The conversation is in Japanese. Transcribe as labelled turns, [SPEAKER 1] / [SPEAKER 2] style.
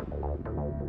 [SPEAKER 1] どうぞ。